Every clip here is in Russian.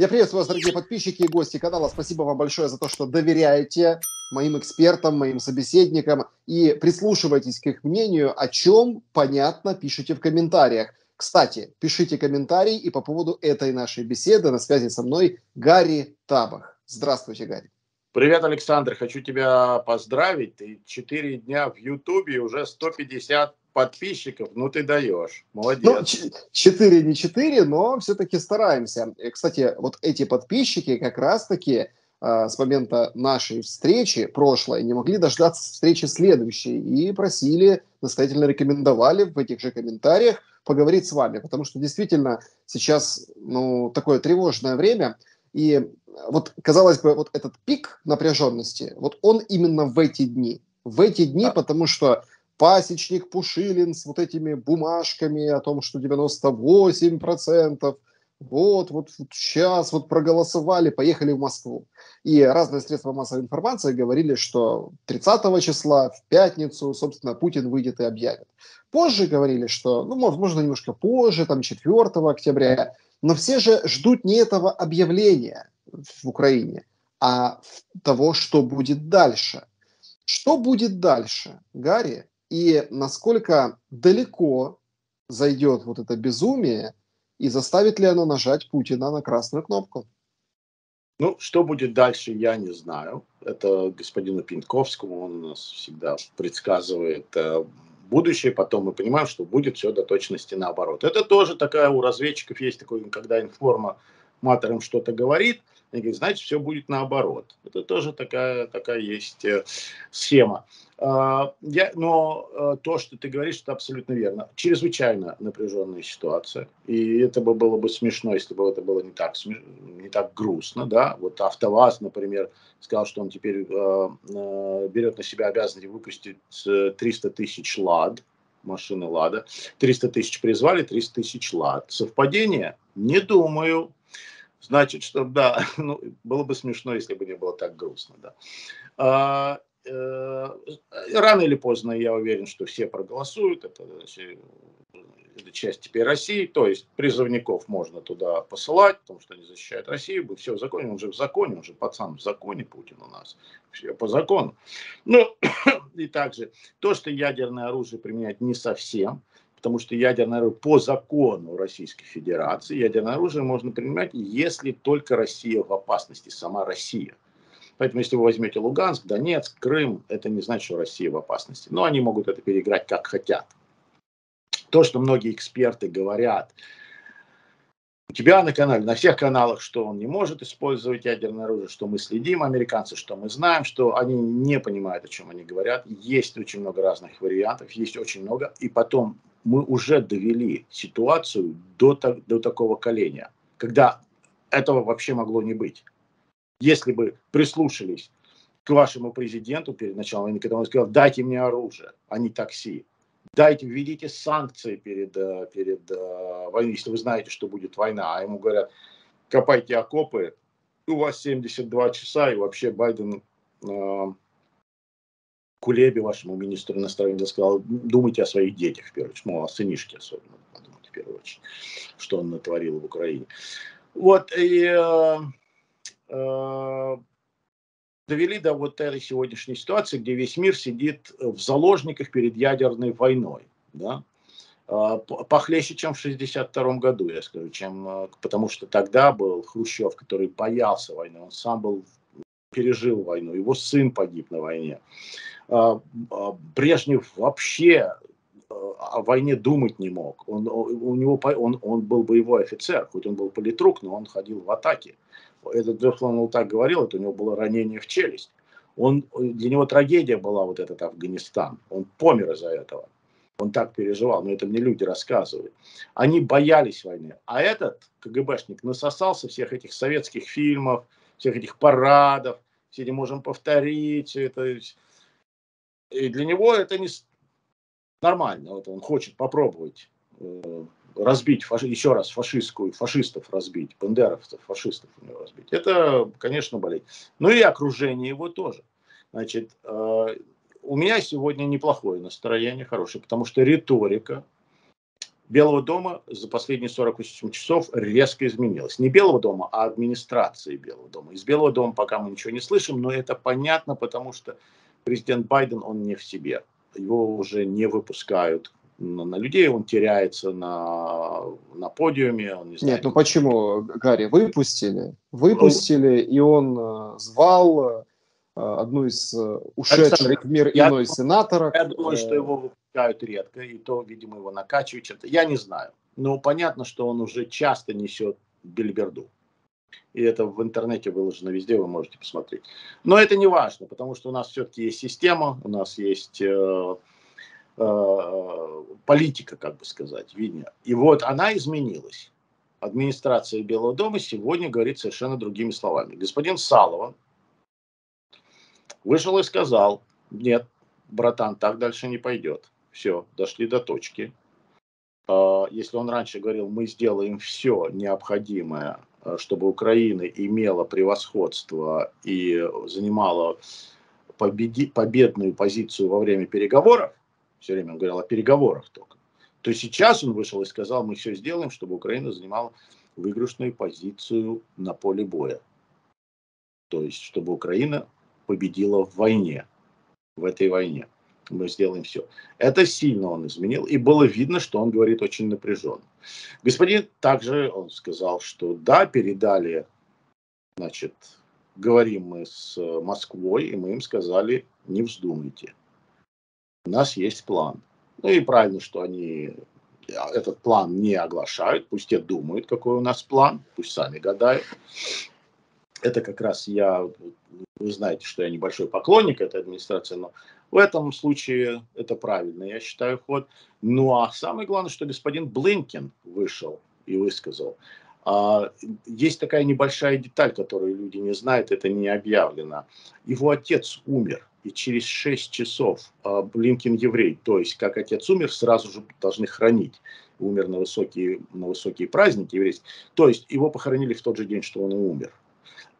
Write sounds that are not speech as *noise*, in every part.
Я приветствую вас, дорогие подписчики и гости канала. Спасибо вам большое за то, что доверяете моим экспертам, моим собеседникам и прислушивайтесь к их мнению, о чем, понятно, пишите в комментариях. Кстати, пишите комментарии и по поводу этой нашей беседы. На связи со мной Гарри Табах. Здравствуйте, Гарри. Привет, Александр. Хочу тебя поздравить. Ты 4 дня в Ютубе, уже 150 подписчиков, ну ты даешь, молодец. Ну, 4 не 4, но все-таки стараемся. И, кстати, вот эти подписчики как раз-таки э, с момента нашей встречи прошлой не могли дождаться встречи следующей и просили, настоятельно рекомендовали в этих же комментариях поговорить с вами, потому что действительно сейчас ну, такое тревожное время, и вот, казалось бы, вот этот пик напряженности, вот он именно в эти дни. В эти дни, да. потому что пасечник Пушилин с вот этими бумажками о том, что 98%, вот, вот сейчас вот проголосовали, поехали в Москву. И разные средства массовой информации говорили, что 30 числа, в пятницу, собственно, Путин выйдет и объявит. Позже говорили, что, ну, может, можно немножко позже, там, 4 октября. Но все же ждут не этого объявления в Украине, а того, что будет дальше. Что будет дальше, Гарри? и насколько далеко зайдет вот это безумие, и заставит ли оно нажать Путина на красную кнопку? Ну, что будет дальше, я не знаю. Это господину Пинковскому, он у нас всегда предсказывает э, будущее, потом мы понимаем, что будет все до точности наоборот. Это тоже такая у разведчиков есть такой, когда информа матором что-то говорит, они говорят, значит, все будет наоборот. Это тоже такая, такая есть э, схема. А, я, но э, то, что ты говоришь, это абсолютно верно. Чрезвычайно напряженная ситуация. И это бы было бы смешно, если бы это было не так, не так грустно. Да? Вот АвтоВАЗ, например, сказал, что он теперь э, э, берет на себя обязанность выпустить 300 тысяч ЛАД, машины ЛАДа. 300 тысяч призвали, 300 тысяч ЛАД. Совпадение? Не думаю. Значит, что да, *laughs* ну, было бы смешно, если бы не было так грустно. Да. Э, рано или поздно, я уверен, что все проголосуют. Это, это часть теперь России. То есть призывников можно туда посылать, потому что они защищают Россию. Бы все в законе. Он же в законе, он же пацан в законе Путин у нас. Все по закону. Ну, *coughs* и также то, что ядерное оружие применять не совсем потому что ядерное оружие по закону Российской Федерации, ядерное оружие можно принимать, если только Россия в опасности, сама Россия. Поэтому, если вы возьмете Луганск, Донецк, Крым, это не значит, что Россия в опасности. Но они могут это переиграть как хотят. То, что многие эксперты говорят, у тебя на канале, на всех каналах, что он не может использовать ядерное оружие, что мы следим, американцы, что мы знаем, что они не понимают, о чем они говорят. Есть очень много разных вариантов, есть очень много. И потом мы уже довели ситуацию до, до такого коления, когда этого вообще могло не быть. Если бы прислушались к вашему президенту перед началом войны, когда он сказал, дайте мне оружие, а не такси, дайте, введите санкции перед, э, перед э, войной, если вы знаете, что будет война, а ему говорят, копайте окопы, у вас 72 часа, и вообще Байден э, Кулебе, вашему министру иностранных дел, сказал, думайте о своих детях, в первую очередь, мол, о сынишке особенно, подумайте в первую очередь, что он натворил в Украине. Вот, и э, довели до вот этой сегодняшней ситуации, где весь мир сидит в заложниках перед ядерной войной, да, э, похлеще, чем в 1962 году, я скажу, чем, э, потому что тогда был Хрущев, который боялся войны, он сам был пережил войну, его сын погиб на войне. Брежнев вообще о войне думать не мог. Он, у него, он, он был боевой офицер, хоть он был политрук, но он ходил в атаке. Этот он так говорил, это у него было ранение в челюсть. Он, для него трагедия была вот этот Афганистан. Он помер из-за этого. Он так переживал, но это мне люди рассказывают. Они боялись войны. А этот КГБшник насосался всех этих советских фильмов, всех этих парадов, все эти можем повторить, это и для него это не нормально. Вот он хочет попробовать э, разбить, фаши, еще раз фашистскую, фашистов разбить, бандеровцев, фашистов у него разбить. Это, конечно, болезнь. Ну и окружение его тоже. Значит, э, у меня сегодня неплохое настроение, хорошее, потому что риторика Белого дома за последние 48 часов резко изменилось. Не Белого дома, а администрации Белого дома. Из Белого дома пока мы ничего не слышим, но это понятно, потому что президент Байден, он не в себе. Его уже не выпускают на, на людей, он теряется на, на подиуме. Он не знает. Нет, ну почему, Гарри, выпустили? Выпустили, ну, и он э, звал э, одну из э, ушедших в мир иной сенаторов. Я думаю, что его выпускают редко, и то, видимо, его накачивают чем-то. Я не знаю. Но понятно, что он уже часто несет бельберду. И это в интернете выложено везде, вы можете посмотреть. Но это не важно, потому что у нас все-таки есть система, у нас есть э, э, политика, как бы сказать, видно. И вот она изменилась. Администрация Белого дома сегодня говорит совершенно другими словами. Господин Салован вышел и сказал, нет, братан, так дальше не пойдет. Все, дошли до точки. Э, если он раньше говорил, мы сделаем все необходимое Э, чтобы Украина имела превосходство и занимала победи, победную позицию во время переговоров, все время он говорил о переговорах только, то сейчас он вышел и сказал, мы все сделаем, чтобы Украина занимала выигрышную позицию на поле боя. То есть, чтобы Украина победила в войне, в этой войне мы сделаем все. Это сильно он изменил, и было видно, что он говорит очень напряженно. Господин также, он сказал, что да, передали, значит, говорим мы с Москвой, и мы им сказали, не вздумайте, у нас есть план. Ну и правильно, что они этот план не оглашают, пусть те думают, какой у нас план, пусть сами гадают. Это как раз я, вы знаете, что я небольшой поклонник этой администрации, но в этом случае это правильно, я считаю, ход. Ну а самое главное, что господин Блинкин вышел и высказал. А, есть такая небольшая деталь, которую люди не знают, это не объявлено. Его отец умер, и через 6 часов а, Блинкин еврей, то есть как отец умер, сразу же должны хранить. Умер на высокие, на высокие праздники еврейские. То есть его похоронили в тот же день, что он и умер.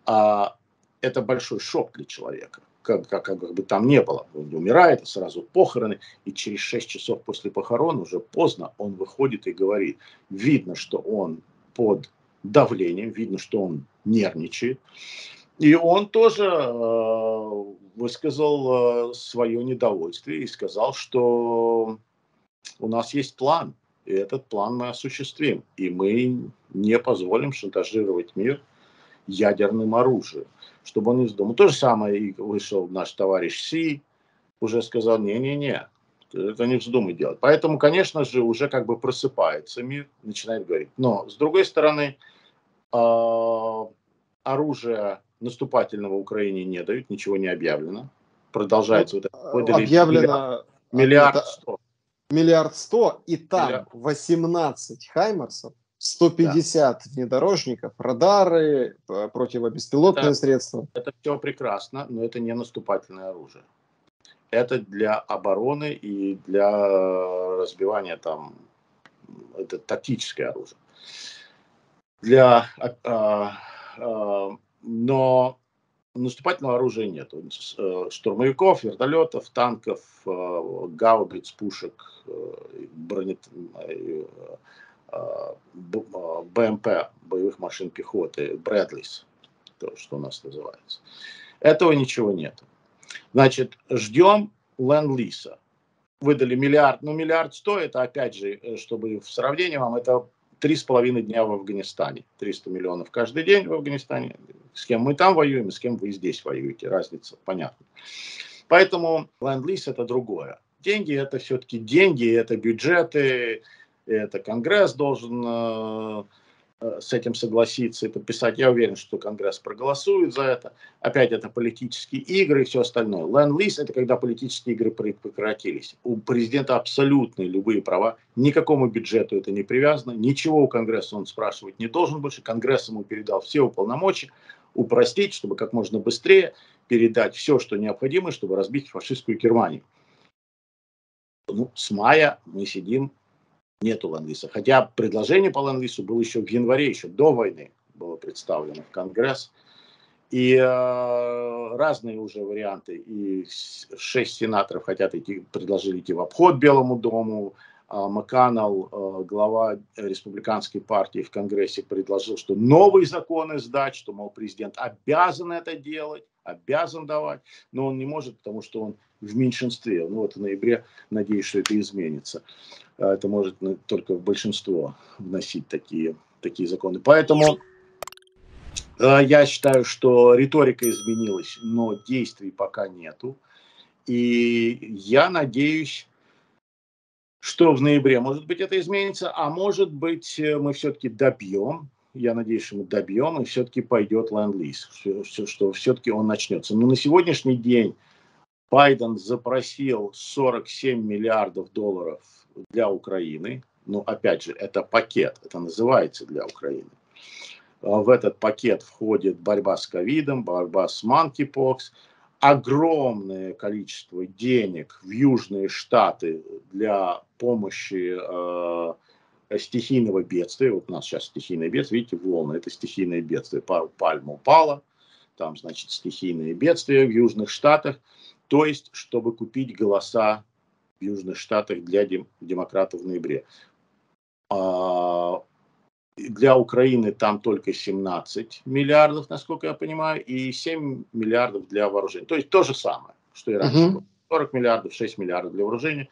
А, это большой шок для человека как, как, как бы там не было. Он умирает, сразу похороны, и через 6 часов после похорон, уже поздно, он выходит и говорит, видно, что он под давлением, видно, что он нервничает. И он тоже э, высказал э, свое недовольствие и сказал, что у нас есть план, и этот план мы осуществим, и мы не позволим шантажировать мир ядерным оружием чтобы он из дома. То же самое и вышел наш товарищ Си, уже сказал, не-не-не, это не вздумай делать. Поэтому, конечно же, уже как бы просыпается мир, начинает говорить. Но, с другой стороны, э, оружие наступательного Украине не дают, ничего не объявлено. Продолжается вот это. Объявлено миллиард сто. Миллиард сто, и там миллиард. 18 Хаймерсов 150 да. внедорожников, радары, противобеспилотные это, средства. Это все прекрасно, но это не наступательное оружие. Это для обороны и для разбивания там, это тактическое оружие. Для, а, а, а но наступательного оружия нет. Э, штурмовиков, вертолетов, танков, э, гаубиц, пушек, э, бронет, БМП, боевых машин пехоты, Брэдлис, то, что у нас называется. Этого ничего нет. Значит, ждем ленд-лиса. Выдали миллиард, ну миллиард сто, это опять же, чтобы в сравнении вам, это три с половиной дня в Афганистане. 300 миллионов каждый день в Афганистане. С кем мы там воюем, с кем вы здесь воюете. Разница понятна. Поэтому ленд-лиз это другое. Деньги это все-таки деньги, это бюджеты, это Конгресс должен э, с этим согласиться и подписать. Я уверен, что Конгресс проголосует за это. Опять это политические игры и все остальное. Ленд-лиз – это когда политические игры прекратились. У президента абсолютные любые права. Никакому бюджету это не привязано. Ничего у Конгресса он спрашивать не должен больше. Конгресс ему передал все уполномочия упростить, чтобы как можно быстрее передать все, что необходимо, чтобы разбить фашистскую Германию. Ну, с мая мы сидим нету ленд Хотя предложение по ленд было еще в январе, еще до войны было представлено в Конгресс. И э, разные уже варианты. И шесть сенаторов хотят идти, предложили идти в обход Белому дому. а, МакКоннелл, а, глава республиканской партии в Конгрессе, предложил, что новый закон издать, что, мол, президент обязан это делать, обязан давать, но он не может, потому что он в меньшинстве. Ну вот в ноябре, надеюсь, что это изменится. А, это может только в большинство вносить такие, такие законы. Поэтому я считаю, что риторика изменилась, но действий пока нету. И я надеюсь, что в ноябре, может быть, это изменится, а может быть, э, мы все-таки добьем, я надеюсь, что мы добьем, и все-таки пойдет ленд-лиз, что, что все-таки он начнется. Но на сегодняшний день Байден запросил 47 миллиардов долларов для Украины. Ну, опять же, это пакет, это называется для Украины. А в этот пакет входит борьба с ковидом, борьба с манкипокс, огромное количество денег в Южные Штаты для помощи э, стихийного бедствия. Вот у нас сейчас стихийное бедствие, видите, волны, это стихийное бедствие. Пальма упала, там, значит, стихийное бедствие в Южных Штатах. То есть, чтобы купить голоса в Южных Штатах для дем демократов в ноябре. А, для Украины там только 17 миллиардов, насколько я понимаю, и 7 миллиардов для вооружения. То есть то же самое, что и раньше. Uh-huh. 40 миллиардов, 6 миллиардов для вооружения,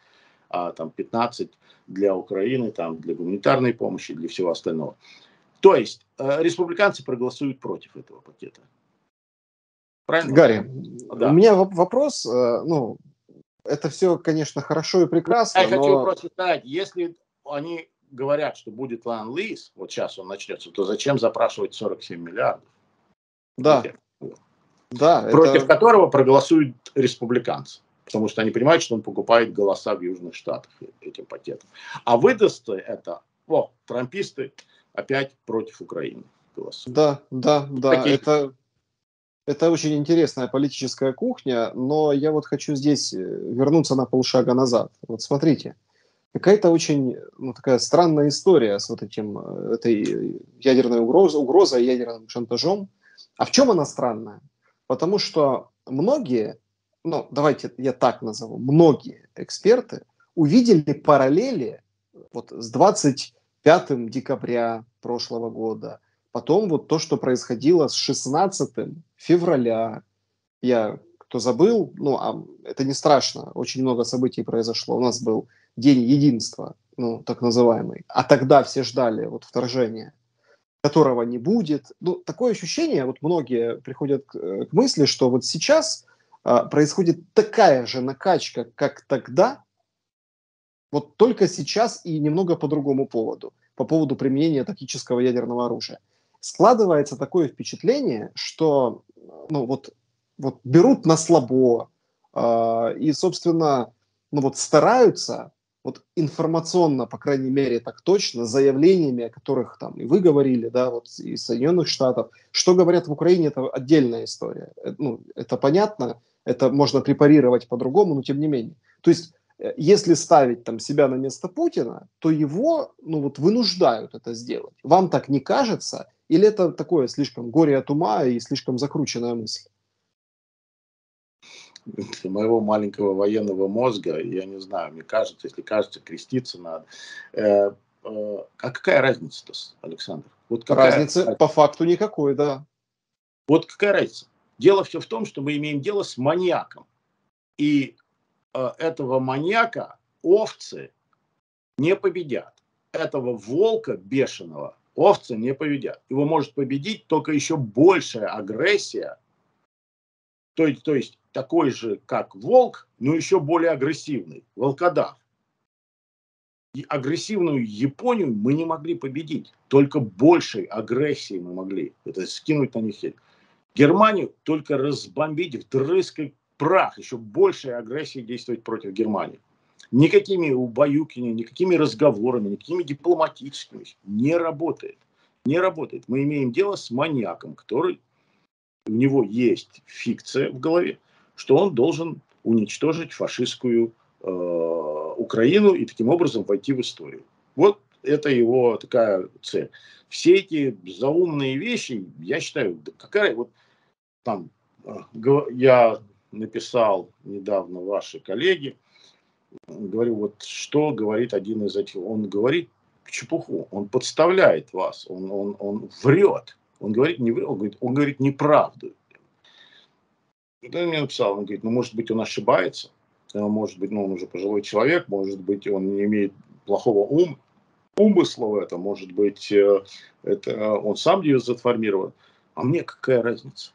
а там 15 для Украины, там для гуманитарной помощи, для всего остального. То есть э, республиканцы проголосуют против этого пакета. Правильно? Гарри, да. у меня вопрос, э, ну, это все, конечно, хорошо и прекрасно. Я но... хочу просто сказать, если они говорят, что будет лан лиз, вот сейчас он начнется, то зачем запрашивать 47 миллиардов? Да. Да, против это... которого проголосуют республиканцы. Потому что они понимают, что он покупает голоса в Южных Штатах этим пакетом. А выдаст это, о, трамписты опять против Украины голосуют. Да, да, да. Такие... Это, это очень интересная политическая кухня, но я вот хочу здесь э, вернуться на полшага назад. Вот смотрите, какая-то очень ну, такая странная история с вот этим, э, этой ядерной угрозой, угрозой, ядерным шантажом. А в чем она странная? Потому что многие, ну, давайте я так назову, многие эксперты увидели параллели вот с 25 декабря прошлого года, потом вот то, что происходило с 16 февраля. Я, кто забыл, ну, а это не страшно, очень много событий произошло. У нас был день единства, ну, так называемый. А тогда все ждали вот вторжения, которого не будет. Ну, такое ощущение, вот многие приходят к, э, к мысли, что вот сейчас а, происходит такая же накачка, как тогда, вот только сейчас и немного по другому поводу, по поводу применения тактического ядерного оружия. Складывается такое впечатление, что ну, вот, вот берут на слабо э, и, собственно, ну, вот стараются вот информационно, по крайней мере, так точно, заявлениями, о которых там и вы говорили, да, вот из Соединенных Штатов, что говорят в Украине, это отдельная история. Это, ну, это понятно, это можно препарировать по-другому, но тем не менее. То есть, э, если ставить там себя на место Путина, то его, ну вот, вынуждают это сделать. Вам так не кажется? Или это такое слишком горе от ума и слишком закрученная мысль? для моего маленького военного мозга, я не знаю, мне кажется, если кажется, креститься надо. Э, э, а какая разница-то, Александр? Вот какая разница разница по факту никакой, да. Вот какая разница? Дело все в том, что мы имеем дело с маньяком. И э, этого маньяка овцы не победят. Этого волка бешеного овцы не победят. Его может победить только еще большая агрессия. То есть, то есть такой же, как волк, но еще более агрессивный, волкодав. И агрессивную Японию мы не могли победить. Только большей агрессией мы могли. Это скинуть на них Германию только разбомбить, вдрызг прах. Еще большей агрессией действовать против Германии. Никакими убаюками, никакими разговорами, никакими дипломатическими не работает. Не работает. Мы имеем дело с маньяком, который у него есть фикция в голове, что он должен уничтожить фашистскую э, Украину и таким образом войти в историю. Вот это его такая цель. Все эти заумные вещи, я считаю, какая вот там, э, я написал недавно ваши коллеги, говорю, вот что говорит один из этих, он говорит чепуху, он подставляет вас, он, он, он врет, он говорит, не врет, он говорит, он говорит неправду. Это он мне написал, он говорит, ну, может быть, он ошибается, может быть, ну, он уже пожилой человек, может быть, он не имеет плохого ума, умысла в этом, может быть, э, это он сам ее заформирован. А мне какая разница?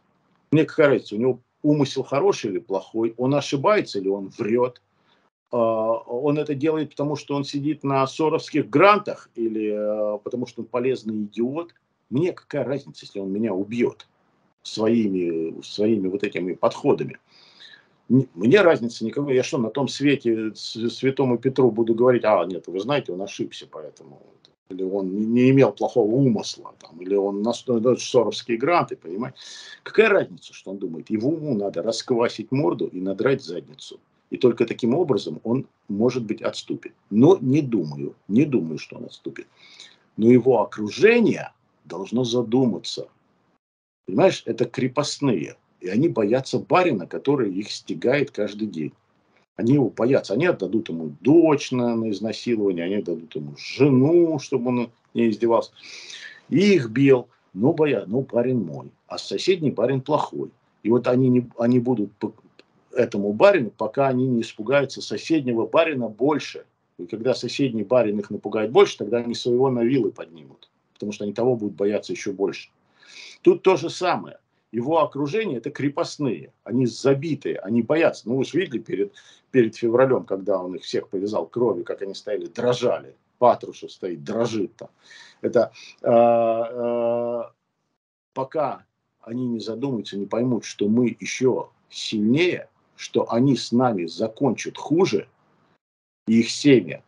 Мне какая разница, у него умысел хороший или плохой, он ошибается или он врет, он это делает потому, что он сидит на соровских грантах или э, потому, что он полезный идиот. Мне какая разница, если он меня убьет своими, своими вот этими подходами. Мне разницы никакой. Я что, на том свете святому Петру буду говорить, а, нет, вы знаете, он ошибся, поэтому или он не имел плохого умысла, там, или он на соровские гранты, понимаете. Какая разница, что он думает? Его уму надо расквасить морду и надрать задницу. И только таким образом он, может быть, отступит. Но не думаю, не думаю, что он отступит. Но его окружение должно задуматься. Понимаешь, это крепостные. И они боятся барина, который их стегает каждый день. Они его боятся. Они отдадут ему дочь на, на изнасилование, они отдадут ему жену, чтобы он не издевался. И их бил. Ну, боя, ну, парень мой. А соседний парень плохой. И вот они, не, они будут этому барину, пока они не испугаются соседнего барина больше. И когда соседний барин их напугает больше, тогда они своего на вилы поднимут. Потому что они того будут бояться еще больше. Тут то же самое его окружение это крепостные, они забитые, они боятся. Ну, вы же видели перед, перед февралем, когда он их всех повязал кровью, как они стояли, дрожали. Патрушев стоит, дрожит там. Это э, э, пока они не задумаются, не поймут, что мы еще сильнее, что они с нами закончат хуже, их семья,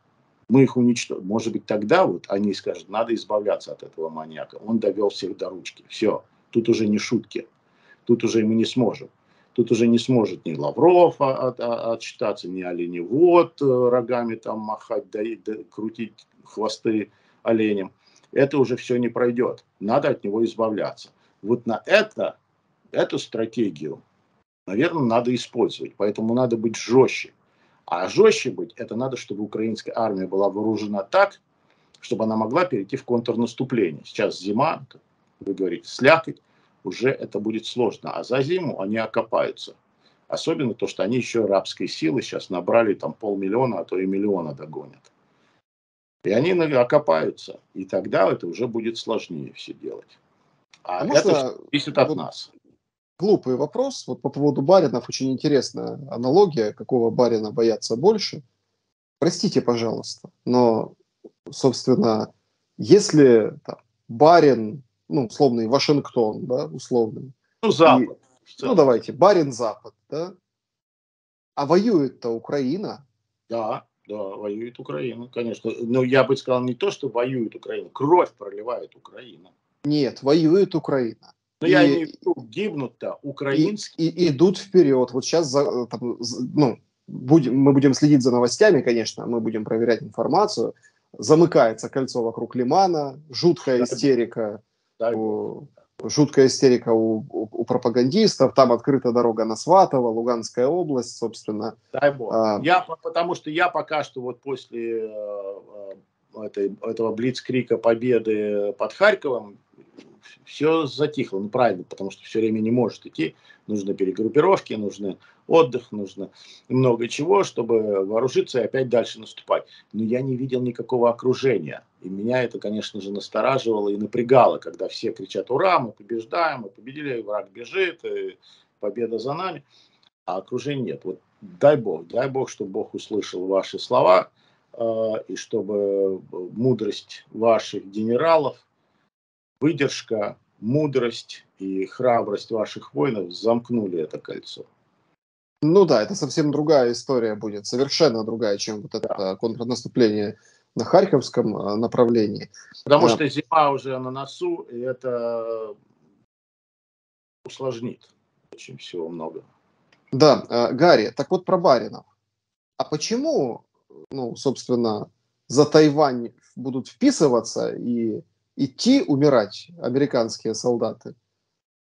мы их уничтожим. Может быть, тогда вот они скажут, надо избавляться от этого маньяка. Он довел всех до ручки. Все, тут уже не шутки. Тут уже мы не сможем. Тут уже не сможет ни Лавров от, от, отчитаться, ни оленевод э, рогами там махать, да, да, крутить хвосты оленям. Это уже все не пройдет. Надо от него избавляться. Вот на это, эту стратегию, наверное, надо использовать. Поэтому надо быть жестче. А жестче быть, это надо, чтобы украинская армия была вооружена так, чтобы она могла перейти в контрнаступление. Сейчас зима, вы говорите, слякоть уже это будет сложно. А за зиму они окопаются. Особенно то, что они еще рабской силы сейчас набрали там полмиллиона, а то и миллиона догонят. И они окопаются. И тогда это уже будет сложнее все делать. А, а это зависит от вот нас. Глупый вопрос. Вот по поводу баринов очень интересная аналогия. Какого барина боятся больше? Простите, пожалуйста, но, собственно, если там, барин ну, условный Вашингтон, да, условный. Ну, Запад. И, ну, давайте, барин Запад, да. А воюет-то Украина. Да, да, воюет Украина, конечно. Но я бы сказал не то, что воюет Украина, кровь проливает Украина. Нет, воюет Украина. Но и, я имею в виду, гибнут-то украинские. И, и идут вперед. Вот сейчас, там, ну, будем, мы будем следить за новостями, конечно, мы будем проверять информацию. Замыкается кольцо вокруг Лимана, жуткая истерика Дай Жуткая истерика у, у, у пропагандистов. Там открыта дорога на Сватово, Луганская область, собственно. Дай бог. А, я, потому что я пока что вот после э, э этой, этого блицкрика победы под Харьковом все затихло. Ну, правильно, потому что все время не может идти. Нужны перегруппировки, нужны отдых, нужно много чего, чтобы вооружиться и опять дальше наступать. Но я не видел никакого окружения. И меня это, конечно же, настораживало и напрягало, когда все кричат «Ура, мы побеждаем, мы победили, враг бежит, и победа за нами». А окружения нет. Вот дай Бог, дай Бог, чтобы Бог услышал ваши слова, э, и чтобы мудрость ваших генералов, выдержка, мудрость и храбрость ваших воинов замкнули это кольцо. Ну да, это совсем другая история будет, совершенно другая, чем вот это да. контрнаступление на Харьковском э, направлении. Потому да. что зима уже на носу, и это усложнит очень всего много. Да, э, Гарри, так вот про баринов. А почему, ну, собственно, за Тайвань будут вписываться и идти умирать американские солдаты?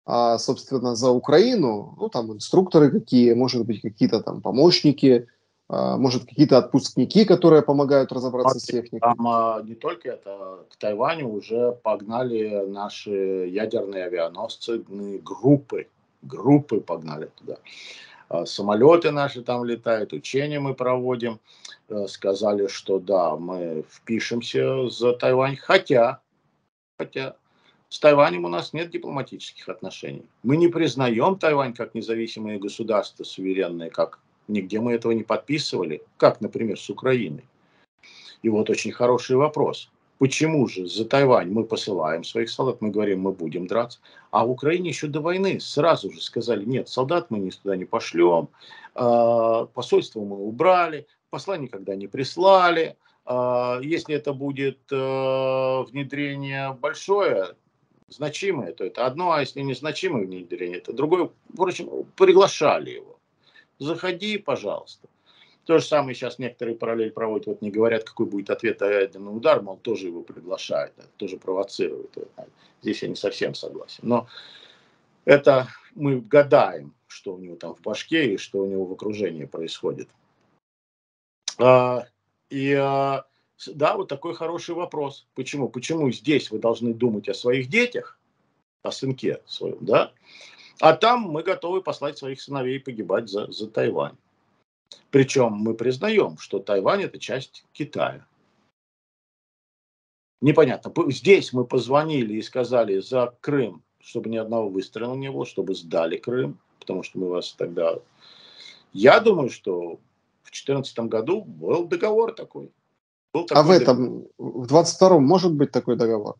а, собственно, за Украину, ну, там инструкторы какие, может быть, какие-то там помощники А, может, какие-то отпускники, которые помогают разобраться с техникой? Там а, не только это, к Тайваню уже погнали наши ядерные авианосцы, группы, группы погнали туда. А, самолеты наши там летают, учения мы проводим. Э, сказали, что да, мы впишемся за Тайвань, хотя, хотя с Тайванем у нас нет дипломатических отношений. Мы не признаем Тайвань как независимое государство, суверенное, как Нигде мы этого не подписывали, как, например, с Украиной. И вот очень хороший вопрос. Почему же за Тайвань мы посылаем своих солдат, мы говорим, мы будем драться, а в Украине еще до войны сразу же сказали, нет, солдат мы туда не пошлем, а, посольство мы убрали, посла никогда не прислали, если это будет э, внедрение большое, значимое, то это одно, а если незначимое внедрение, это другое. Впрочем, приглашали его заходи, пожалуйста. То же самое сейчас некоторые параллель проводят, вот не говорят, какой будет ответ на ядерный удар, мол, тоже его приглашают, тоже провоцируют. Здесь я не совсем согласен. Но это мы гадаем, что у него там в башке и что у него в окружении происходит. А, и а, да, вот такой хороший вопрос. Почему? Почему здесь вы должны думать о своих детях, о сынке своем, да? А там мы готовы послать своих сыновей погибать за, за Тайвань. Причем мы признаем, что Тайвань это часть Китая. Непонятно. Здесь мы позвонили и сказали за Крым, чтобы ни одного выстрела не было, чтобы сдали Крым, потому что мы вас тогда... Я думаю, что 2014 году был договор такой. Был такой а в этом, в 22-м может быть такой договор?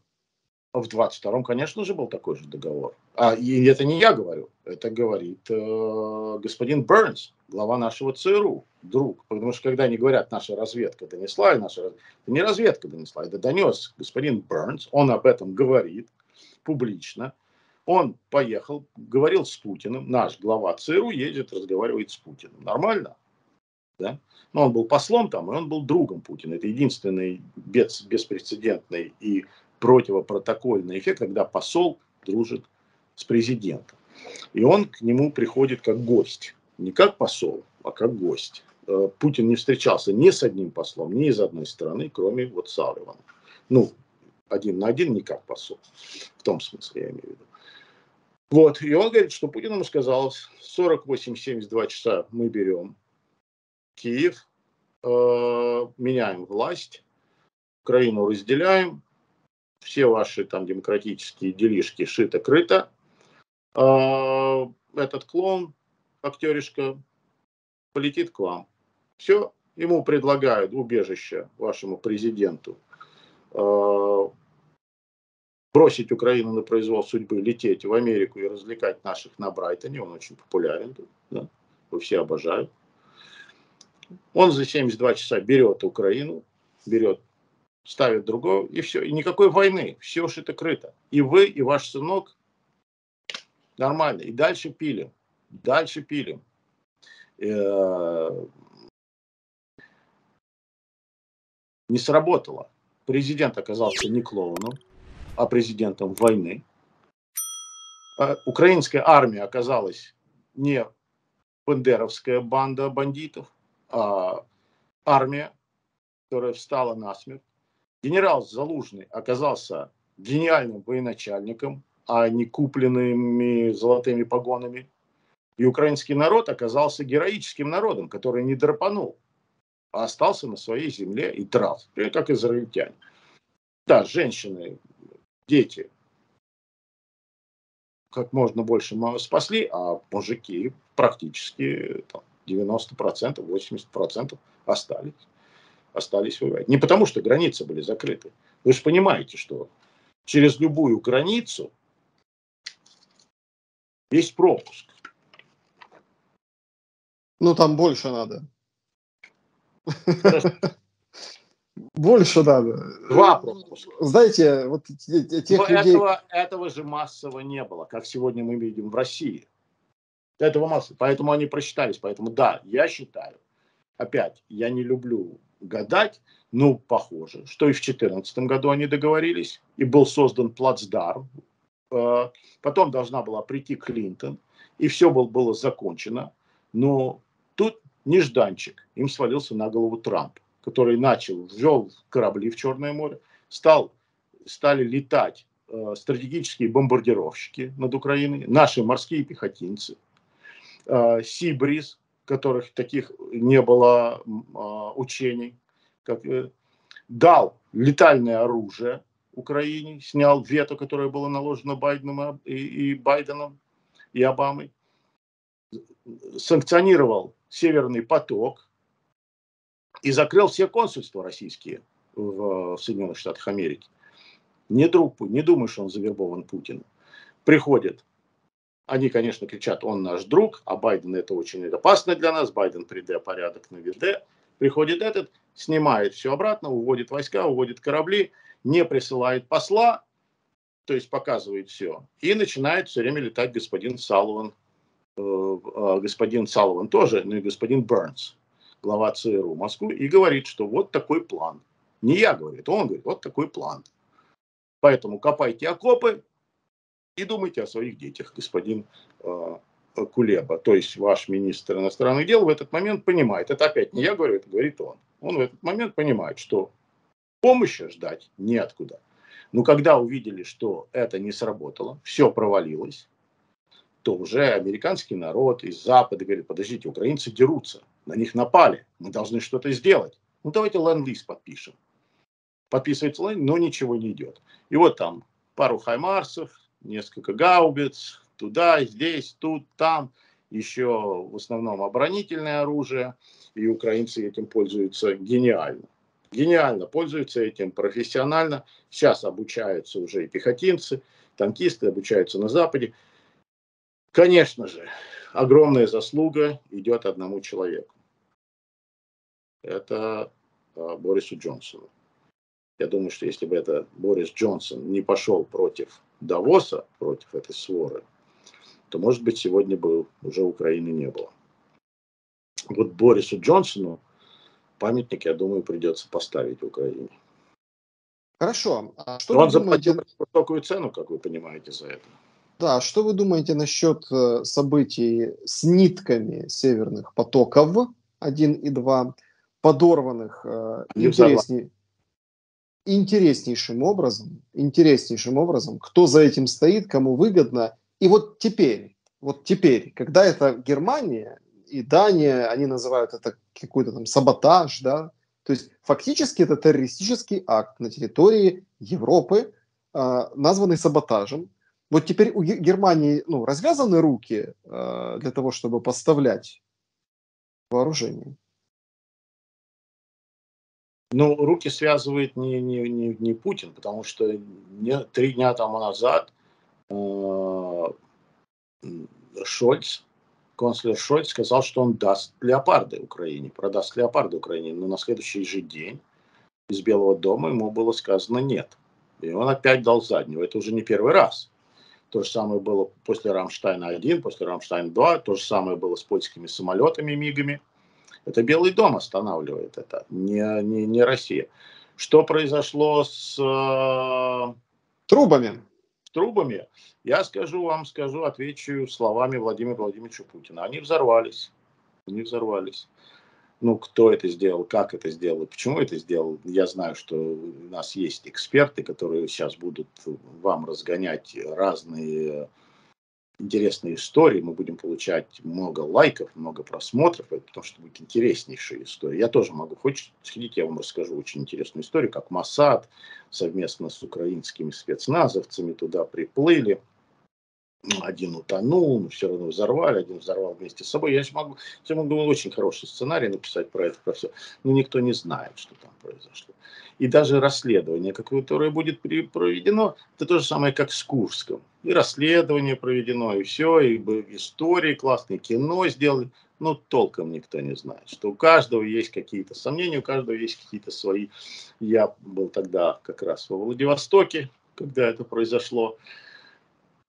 В 22-м, конечно же, был такой же договор. А, и это не я говорю, это говорит э, господин Бернс, глава нашего ЦРУ, друг. Потому что когда они говорят, наша разведка донесла, и наша, это не разведка донесла, это донес господин Бернс, он об этом говорит публично. Он поехал, говорил с Путиным, наш глава ЦРУ едет, разговаривает с Путиным. Нормально? Да? Но он был послом там, и он был другом Путина. Это единственный без, беспрецедентный и противопротокольный эффект, когда посол дружит с президентом. И он к нему приходит как гость. Не как посол, а как гость. Э, Путин не встречался ни с одним послом, ни из одной страны, кроме вот Салливана. Ну, один на один, не как посол. В том смысле я имею в виду. Вот, и он говорит, что Путин ему сказал, 48-72 часа мы берем Киев, э, меняем власть, Украину разделяем, все ваши там демократические делишки шито-крыто. А, этот клон, актеришка, полетит к вам. Все, ему предлагают убежище вашему президенту а, бросить Украину на произвол судьбы, лететь в Америку и развлекать наших на Брайтоне. Он очень популярен да? его все обожают. Он за 72 часа берет Украину, берет ставит другого, и все. И никакой войны, все уж это крыто. И вы, и ваш сынок нормально. И дальше пилим, дальше пилим. Э, не сработало. Президент оказался не клоуном, а президентом войны. А украинская армия оказалась не бандеровская банда бандитов, а армия, которая встала на смерть Генерал Залужный оказался гениальным военачальником, а не купленными золотыми погонами. И украинский народ оказался героическим народом, который не драпанул, а остался на своей земле и дрался, как израильтяне. Да, женщины, дети как можно больше спасли, а мужики практически там, 90%, 80% остались остались воевать. Не потому, что границы были закрыты. Вы же понимаете, что через любую границу есть пропуск. Ну, там больше надо. Больше надо. Два пропуска. Знаете, вот тех Но людей... Этого, этого же массово не было, как сегодня мы видим в России. Этого массово. Поэтому они просчитались. Поэтому да, я считаю, опять, я не люблю гадать, ну, похоже, что и в 2014 году они договорились, и был создан плацдарм. Э, потом должна была прийти Клинтон, и все было закончено. Но тут нежданчик, им свалился на голову Трамп, который начал, ввел корабли в Черное море, стал, стали летать э, стратегические бомбардировщики над Украиной, наши морские пехотинцы, Сибриз, которых таких не было э, учений, как, э, дал летальное оружие Украине, снял вето, которое было наложено Байденом и, и Байденом и Обамой, санкционировал Северный поток и закрыл все консульства российские в, в Соединенных Штатах Америки. Не друг, не думай, что он завербован Путиным. Приходит, они, конечно, кричат, он наш друг, а Байден это очень опасно для нас, Байден приде порядок на виде. Приходит этот, снимает все обратно, уводит войска, уводит корабли, не присылает посла, то есть показывает все, и начинает все время летать господин Салливан, э, э, господин Салливан тоже, ну и господин Бернс, глава ЦРУ Москвы, и говорит, что вот такой план. Не я говорю, он говорит, вот такой план. Поэтому копайте окопы и думайте о своих детях, господин э, Кулеба, то есть ваш министр иностранных дел в этот момент понимает, это опять не я говорю, это говорит он. Он в этот момент понимает, что помощи ждать неоткуда. Но когда увидели, что это не сработало, все провалилось, то уже американский народ из Запада говорит, подождите, украинцы дерутся, на них напали, мы должны что-то сделать. Ну давайте ленд-лиз подпишем. Подписывается ленд но ничего не идет. И вот там пару хаймарсов, несколько гаубиц, туда, здесь, тут, там, еще в основном оборонительное оружие, и украинцы этим пользуются гениально. Гениально пользуются этим, профессионально. Сейчас обучаются уже и пехотинцы, танкисты обучаются на Западе. Конечно же, огромная заслуга идет одному человеку. Это а, Борису Джонсону. Я думаю, что если бы это Борис Джонсон не пошел против Давоса, против этой своры, то, может быть, сегодня бы уже Украины не было. Вот Борису Джонсону памятник, я думаю, придется поставить в Украине. Хорошо. А что Он думаете... заплатил высокую цену, как вы понимаете, за это. Да, что вы думаете насчет э, событий с нитками северных потоков 1 и 2, подорванных э, интересней, интереснейшим образом, интереснейшим образом, кто за этим стоит, кому выгодно. И вот теперь, вот теперь, когда это Германия и Дания, они называют это какой-то там саботаж, да, то есть фактически это террористический акт на территории Европы, э, названный саботажем. Вот теперь у Германии ну, развязаны руки э, для того, чтобы поставлять вооружение. Ну, руки связывает не, не, не, не Путин, потому что не, три дня тому назад э, Шольц, канцлер Шольц сказал, что он даст леопарды Украине, продаст леопарды Украине, но на следующий же день из Белого дома ему было сказано нет. И он опять дал заднюю. Это уже не первый раз. То же самое было после Рамштайна-1, после Рамштайна-2, то же самое было с польскими самолетами, мигами. Это Белый дом останавливает это, не, не, не Россия. Что произошло с... Э, трубами. С трубами. Я скажу вам, скажу, отвечу словами Владимира Владимировича Путина. Они взорвались. Они взорвались. Ну, кто это сделал, как это сделал, почему это сделал, я знаю, что у нас есть эксперты, которые сейчас будут вам разгонять разные интересные истории, мы будем получать много лайков, много просмотров, потому что будет интереснейшая история. Я тоже могу, хочешь сходить, я вам расскажу очень интересную историю, как Масад совместно с украинскими спецназовцами туда приплыли, один утонул, но все равно взорвали, один взорвал вместе с собой. Я могу, я могу очень хороший сценарий написать про это, про все, но никто не знает, что там произошло. И даже расследование, которое будет проведено, это то же самое, как с Курском. И расследование проведено, и все, и истории классные, кино сделали, но толком никто не знает, что у каждого есть какие-то сомнения, у каждого есть какие-то свои. Я был тогда как раз во Владивостоке, когда это произошло.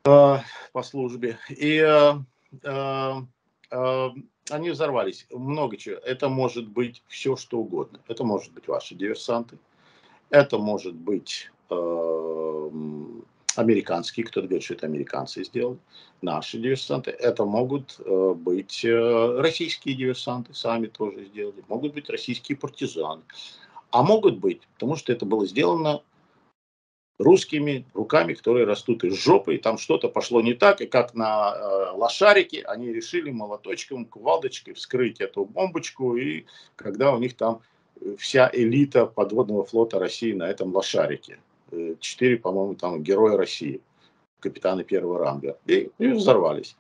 Э, по службе. И э, э, они взорвались. Много чего. Это может быть все, что угодно. Это может быть ваши диверсанты. Это может быть американские, кто-то говорит, что это американцы сделали, наши диверсанты. Это могут э, быть э, российские диверсанты, сами тоже сделали, могут быть российские партизаны. А могут быть, потому что это было сделано русскими руками, которые растут из жопы, и там что-то пошло не так, и как на э, лошарике они решили молоточком, кувалдочкой вскрыть эту бомбочку, и когда у них там вся элита подводного флота России на этом лошарике. Э, четыре, по-моему, там героя России, капитаны первого ранга, и, и взорвались.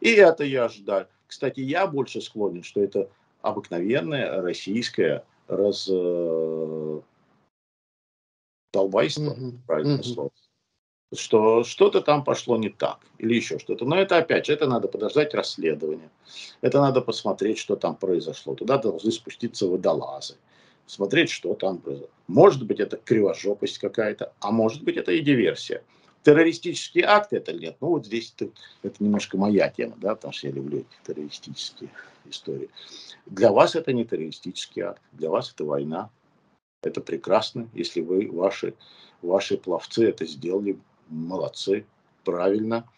И это я ожидаю. Кстати, я больше склонен, что это обыкновенное российское раз, э, долбайство, mm-hmm. правильное mm-hmm. слово. Что что-то там пошло не так, или еще что-то. Но это опять же, это надо подождать расследование. Это надо посмотреть, что там произошло. Туда должны спуститься водолазы смотреть, что там произошло. Может быть, это кривожопость какая-то, а может быть, это и диверсия. Террористические акты это нет. Ну, вот здесь это, это немножко моя тема, да, потому что я люблю эти террористические истории. Для вас это не террористический акт, для вас это война. Это прекрасно, если вы, ваши, ваши пловцы это сделали, молодцы, правильно.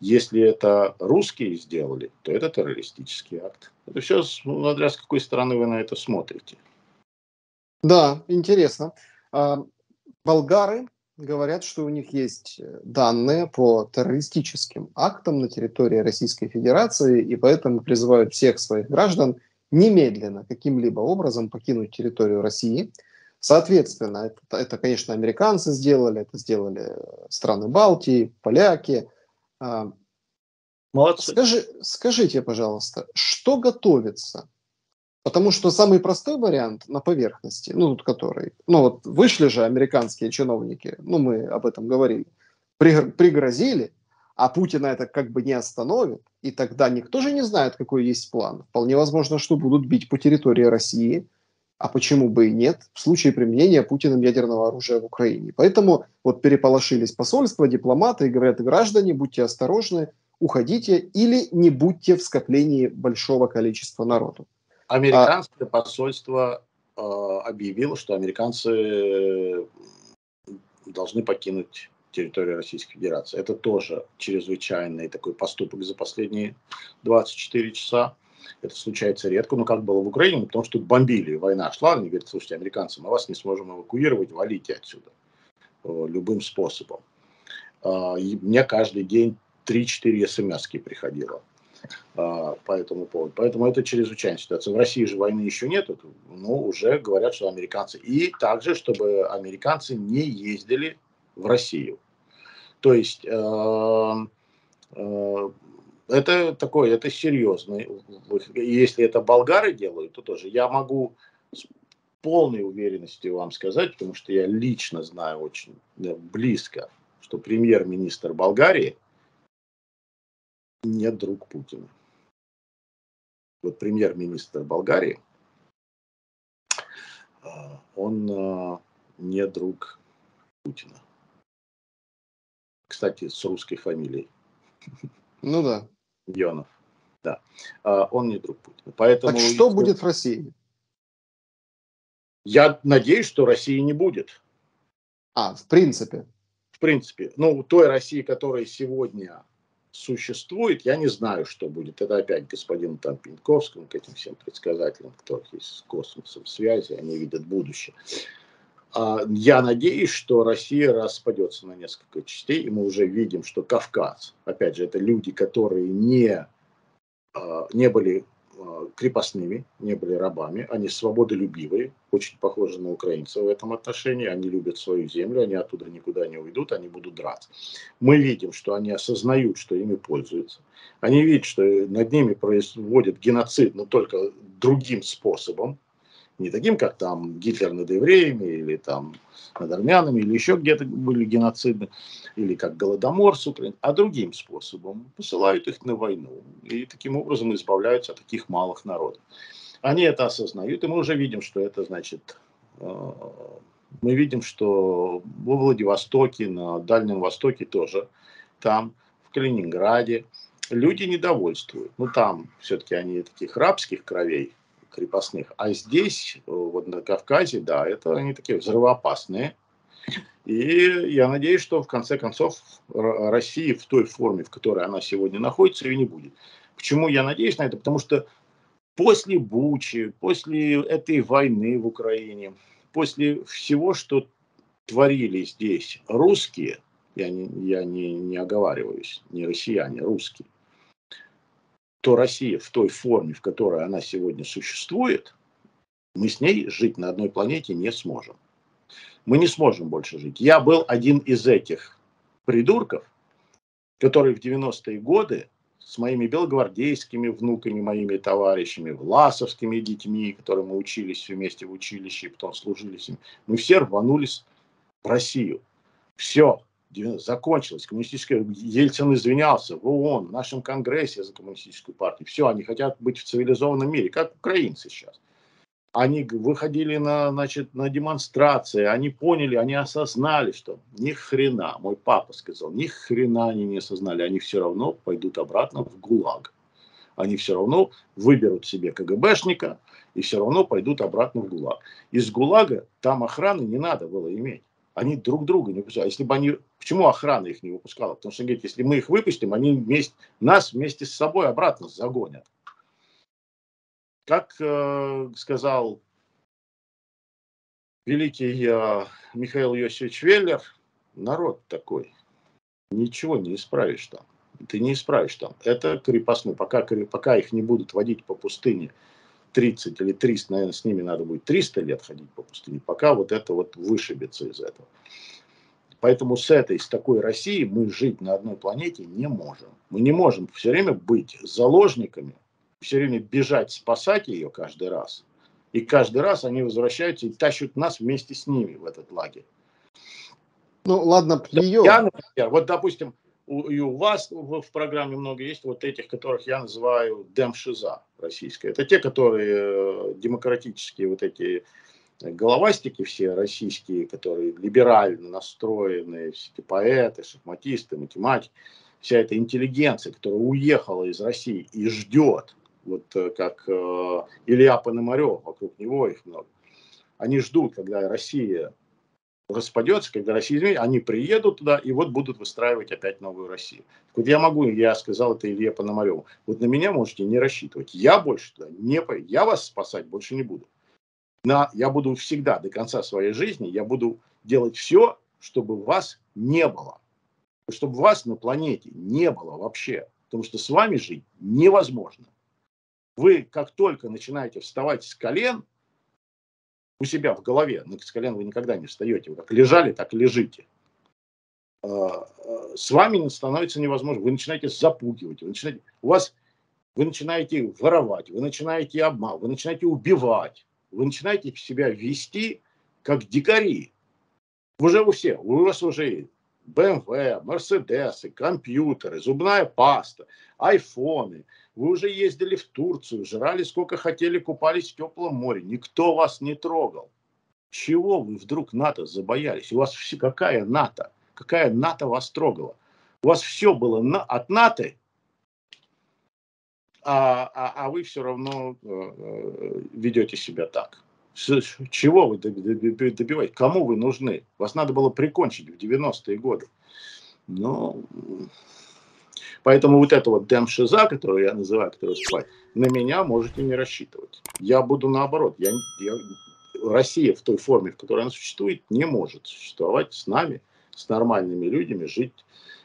Если это русские сделали, то это террористический акт. Это все смотря с какой стороны вы на это смотрите. Да, интересно. А, болгары говорят, что у них есть данные по террористическим актам на территории Российской Федерации, и поэтому призывают всех своих граждан немедленно каким-либо образом покинуть территорию России. Соответственно, это, это, конечно, американцы сделали, это сделали страны Балтии, поляки. А, Молодцы. Скажи, скажите, пожалуйста, что готовится Потому что самый простой вариант на поверхности, ну, вот который, ну, вот вышли же американские чиновники, ну, мы об этом говорили, пригрозили, а Путина это как бы не остановит, и тогда никто же не знает, какой есть план. Вполне возможно, что будут бить по территории России, а почему бы и нет, в случае применения Путиным ядерного оружия в Украине. Поэтому вот переполошились посольства, дипломаты и говорят, граждане, будьте осторожны, уходите или не будьте в скоплении большого количества народу. Американское а... посольство э, объявило, что американцы должны покинуть территорию Российской Федерации. Это тоже чрезвычайный такой поступок за последние 24 часа. Это случается редко, но как было в Украине, потому что бомбили, война шла, они говорят, слушайте, американцы, мы вас не сможем эвакуировать, валите отсюда э, любым способом. Э, и мне каждый день 3-4 смс приходило а, по этому поводу. Поэтому это чрезвычайная ситуация. В России же войны еще нет, но уже говорят, что американцы. И также, чтобы американцы не ездили в Россию. То есть э, э, это такое, это серьезный. Если это болгары делают, то тоже. Я могу с полной уверенностью вам сказать, потому что я лично знаю очень близко, что премьер-министр Болгарии – не друг Путина. Вот премьер-министр Болгарии, а, он а, не друг Путина. Кстати, с русской фамилией. Ну да. Йонов. Да. А, он не друг Путина. Поэтому... Так что будет в России? Я надеюсь, что России не будет. А, в принципе. В принципе. Ну, той России, которая сегодня существует, я не знаю, что будет. Это опять господин там Пинковскому, к этим всем предсказателям, которых есть с космосом связи, они видят будущее. А, я надеюсь, что Россия распадется на несколько частей, и мы уже видим, что Кавказ, опять же, это люди, которые не, а, не были Э, крепостными, не были рабами, они свободолюбивые, очень похожи на украинцев в этом отношении, они любят свою землю, они оттуда никуда не уйдут, они будут драться. Мы видим, что они осознают, что ими пользуются, они видят, что над ними производят геноцид, но только другим способом, не таким, как там Гитлер над евреями или там над армянами, или еще где-то были геноциды, или как Голодомор с Украиной, а другим способом посылают их на войну и таким образом избавляются от таких малых народов. Они это осознают, и мы уже видим, что это значит, э, мы видим, что во Владивостоке, на Дальнем Востоке тоже, там, в Калининграде, люди недовольствуют. Ну, там все-таки они таких рабских кровей, крепостных. А здесь, э, вот на Кавказе, да, это они такие взрывоопасные. И я надеюсь, что в конце концов России в той форме, в которой она сегодня находится, ее не будет. Почему я надеюсь на это? Потому что после Бучи, после этой войны в Украине, после всего, что творили здесь русские, я не, я не, не оговариваюсь, не россияне, русские, то Россия в той форме, в которой она сегодня существует, мы с ней жить на одной планете не сможем. Мы не сможем больше жить. Я был один из этих придурков, которые в 90-е годы с моими белогвардейскими внуками, моими товарищами, власовскими детьми, которые мы учились вместе в училище, и потом служили с ними, мы все рванулись в Россию. Все, закончилось. Коммунистическая... Ельцин извинялся в ООН, в нашем Конгрессе за коммунистическую партию. Все, они хотят быть в цивилизованном мире, как украинцы сейчас. Они выходили на, значит, на демонстрации, они поняли, они осознали, что ни хрена, мой папа сказал, ни хрена они не осознали, они все равно пойдут обратно в ГУЛАГ. Они все равно выберут себе КГБшника и все равно пойдут обратно в ГУЛАГ. Из ГУЛАГа там охраны не надо было иметь они друг друга не выпускали. Если бы они, почему охрана их не выпускала? Потому что, говорит, если мы их выпустим, они вместе, нас вместе с собой обратно загонят. Как э, сказал великий э, Михаил Йосифович Веллер, народ такой, ничего не исправишь там. Ты не исправишь там. Это крепостной. Пока, пока их не будут водить по пустыне 30 или 300, наверное, с ними надо будет 300 лет ходить по пустыне, пока вот это вот вышибется из этого. Поэтому с этой, с такой Россией мы жить на одной планете не можем. Мы не можем все время быть заложниками, все время бежать, спасать ее каждый раз. И каждый раз они возвращаются и тащат нас вместе с ними в этот лагерь. Ну, ладно, ее. Я, например, вот, допустим, и у вас в, в программе много есть вот этих, которых я называю демшиза российская. Это те, которые э, демократические вот эти головастики все российские, которые либерально настроены, все эти поэты, шахматисты, математики, вся эта интеллигенция, которая уехала из России и ждет, вот э, как э, Илья Пономарев, вокруг него их много, они ждут, когда Россия распадется, когда Россия изменится, они приедут туда и вот будут выстраивать опять новую Россию. Вот я могу, я сказал это Илье Пономареву, вот на меня можете не рассчитывать. Я больше туда не поеду, я вас спасать больше не буду. На, я буду всегда, до конца своей жизни, я буду делать все, чтобы вас не было. Чтобы вас на планете не было вообще. Потому что с вами жить невозможно. Вы как только начинаете вставать с колен, у себя в голове, на с колен вы никогда не встаете, вы как лежали, так лежите. А, а, с вами становится невозможно, вы начинаете запугивать, вы начинаете, у вас, вы начинаете воровать, вы начинаете обман, вы начинаете убивать, вы начинаете себя вести как дикари. Уже у всех, у вас уже BMW, Мерседесы, компьютеры, зубная паста, айфоны. Вы уже ездили в Турцию, жрали сколько хотели, купались в теплом море. Никто вас не трогал. Чего вы вдруг НАТО забоялись? У вас все, какая НАТО? Какая НАТО вас трогала? У вас все было на, от НАТО, а, а, а вы все равно э, э ведете себя так. Чего вы добиваете? Кому вы нужны? Вас надо было прикончить в 90-е годы. Но... Поэтому вот это вот демшиза, которую я называю, которую спать, на меня можете не рассчитывать. Я буду наоборот. Я, я, Россия в той форме, в которой она существует, не может существовать с нами, с нормальными людьми, жить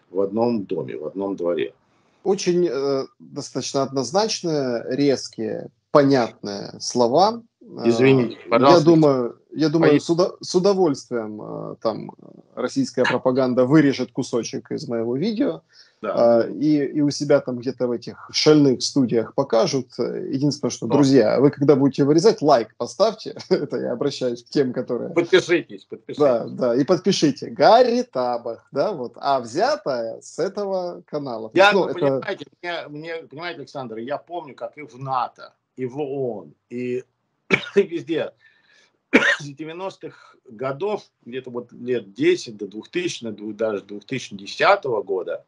в одном доме, в одном дворе. Очень э, достаточно однозначные, резкие, понятные слова, Извините, а, пожалуйста. Я думаю, я думаю с, удо- с удовольствием а, там российская пропаганда вырежет кусочек из моего видео да. А, и, и у себя там где-то в этих шальных студиях покажут. Единственное, что, да. друзья, вы когда будете вырезать, лайк поставьте. *laughs* Это я обращаюсь к тем, которые... Подпишитесь, подпишитесь. Да, да, и подпишите. Гарри Табах, да, вот. А взятое с этого канала. Я, ну, это... понимаете, мне, мне, понимаете, Александр, я помню, как и в НАТО, и в ООН, и *coughs* везде. С 90-х годов, где-то вот лет 10 до 2000, даже 2010 года,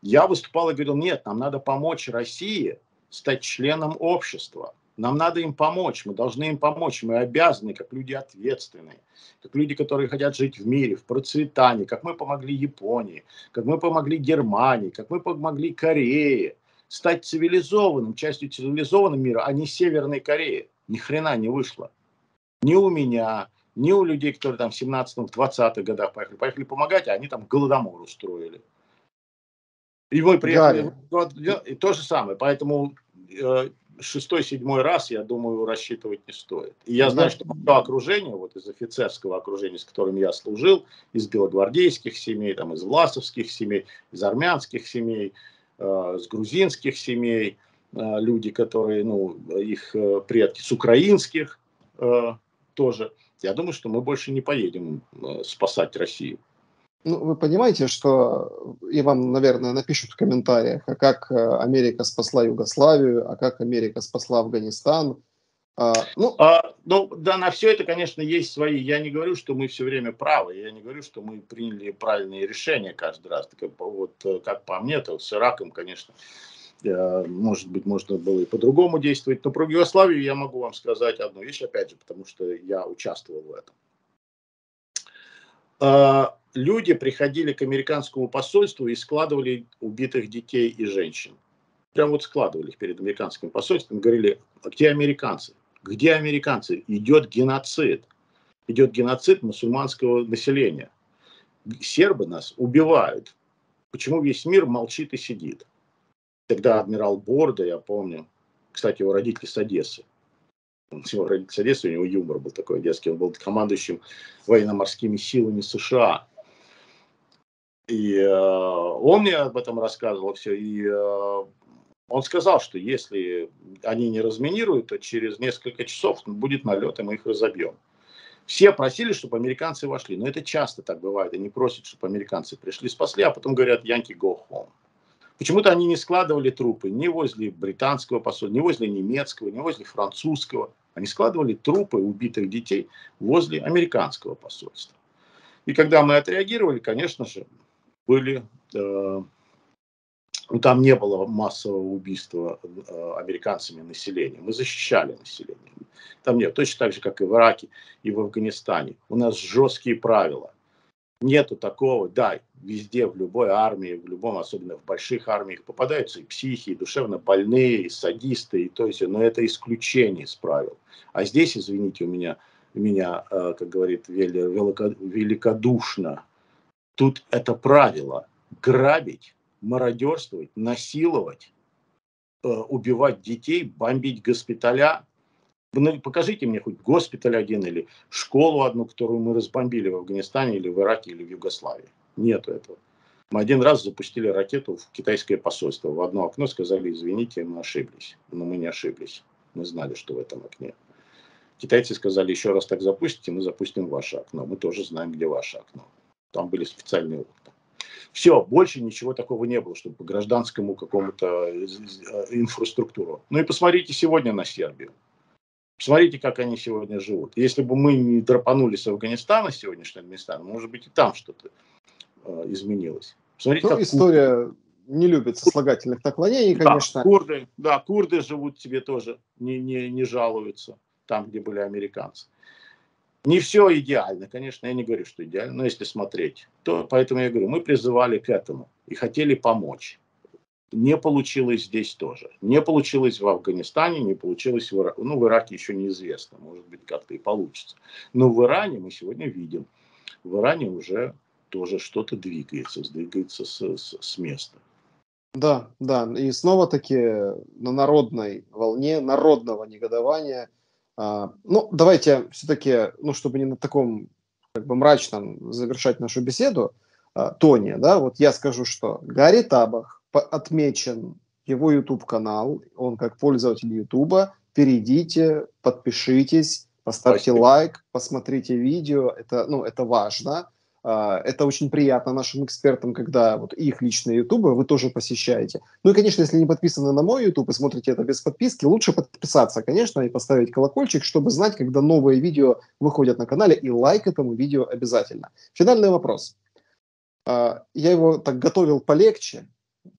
я выступал и говорил, нет, нам надо помочь России стать членом общества. Нам надо им помочь, мы должны им помочь, мы обязаны, как люди ответственные, как люди, которые хотят жить в мире, в процветании, как мы помогли Японии, как мы помогли Германии, как мы помогли Корее, стать цивилизованным, частью цивилизованного мира, а не Северной Кореи. Ни хрена не вышло. Ни у меня, ни у людей, которые там в 17-20-х годах поехали. Поехали помогать, а они там голодомор устроили. И мы приехали, и то же самое. Поэтому э, шестой-седьмой раз, я думаю, рассчитывать не стоит. И я знаю, что мое окружение, вот из офицерского окружения, с которым я служил, из белогвардейских семей, там, из власовских семей, из армянских семей, э, с грузинских семей, люди, которые, ну, их э, предки, с украинских э, тоже. Я думаю, что мы больше не поедем э, спасать Россию. Ну, вы понимаете, что и вам, наверное, напишут в комментариях, а как э, Америка спасла Югославию, а как Америка спасла Афганистан. А, ну, а, ну, да, на все это, конечно, есть свои. Я не говорю, что мы все время правы. Я не говорю, что мы приняли правильные решения каждый раз. Так, вот, э, как по мне, то с Ираком, конечно, э, может быть, можно было и по-другому действовать. Но про Югославию я могу вам сказать одну вещь, опять же, потому что я участвовал в этом. А, люди приходили к американскому посольству и складывали убитых детей и женщин. Прям вот складывали их перед американским посольством, говорили, а где американцы? Где американцы? Идет геноцид. Идет геноцид мусульманского населения. Сербы нас убивают. Почему весь мир молчит и сидит? Тогда адмирал Борда, я помню, кстати, его родители с Одессы, его родители с Одессы, у него юмор был такой детский, он был командующим военно-морскими силами США. И э, он мне об этом рассказывал все. И э, он сказал, что если они не разминируют, то через несколько часов будет налет, и мы их разобьем. Все просили, чтобы американцы вошли. Но это часто так бывает. Они просят, чтобы американцы пришли, спасли, а потом говорят, Янки, go home. Почему-то они не складывали трупы ни возле британского посольства, ни возле немецкого, ни возле французского. Они складывали трупы убитых детей возле американского посольства. И когда мы отреагировали, конечно же, были, э, ну, там не было массового убийства э, американцами населения. Мы защищали население. Там нет, точно так же, как и в Ираке и в Афганистане. У нас жесткие правила. Нету такого, да, везде, в любой армии, в любом, особенно в больших армиях, попадаются и психи, и душевно больные, и садисты, и то есть, но это исключение из правил. А здесь, извините, у меня, у меня э, как говорит, великодушно Тут это правило грабить, мародерствовать, насиловать, э, убивать детей, бомбить госпиталя. Ну, покажите мне хоть госпиталь один или школу одну, которую мы разбомбили в Афганистане или в Ираке или в Югославии. Нету этого. Мы один раз запустили ракету в китайское посольство. В одно окно сказали, извините, мы ошиблись. Но мы не ошиблись. Мы знали, что в этом окне. Китайцы сказали, еще раз так запустите, мы запустим ваше окно. Мы тоже знаем, где ваше окно. Там были специальные окна. Все, больше ничего такого не было, чтобы по гражданскому какому-то э, э, инфраструктуру. Ну и посмотрите сегодня на Сербию. Посмотрите, как они сегодня живут. Если бы мы не драпанули с Афганистана, сегодняшний Афганистан, может быть и там что-то э, изменилось. Посмотрите, ну, как история не любит сослагательных наклонений, конечно. Да, курды, да, курды живут себе тоже, не, не, не жалуются там, где были американцы. Не все идеально, конечно, я не говорю, что идеально, но если смотреть, то поэтому я говорю, мы призывали к этому и хотели помочь. Не получилось здесь тоже. Не получилось в Афганистане, не получилось в Ираке. Ну, в Ираке еще неизвестно, может быть, как-то и получится. Но в Иране мы сегодня видим, в Иране уже тоже что-то двигается, двигается с, с, с места. Да, да, и снова-таки на народной волне, народного негодования – а, ну, давайте все-таки, ну, чтобы не на таком как бы мрачном завершать нашу беседу, а, Тони, да, вот я скажу, что Гарри Табах отмечен его YouTube канал, он как пользователь YouTube, перейдите, подпишитесь, поставьте Спасибо. лайк, посмотрите видео, это, ну, это важно. А, это очень приятно нашим экспертам, когда вот их личные ютубы вы тоже посещаете. Ну и, конечно, если не подписаны на мой ютуб и смотрите это без подписки, лучше подписаться, конечно, и поставить колокольчик, чтобы знать, когда новые видео выходят на канале, и лайк этому видео обязательно. Финальный вопрос. А, я его так готовил полегче,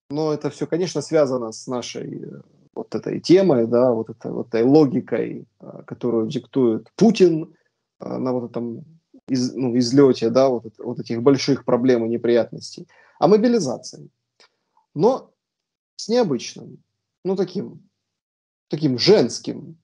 но это все, конечно, связано с нашей вот этой темой, да, вот, это, вот этой логикой, э, которую диктует Путин э, на вот этом из, ну, излете, да, вот, вот этих больших проблем и неприятностей, а мобилизацией. Но с необычным, ну, таким, таким женским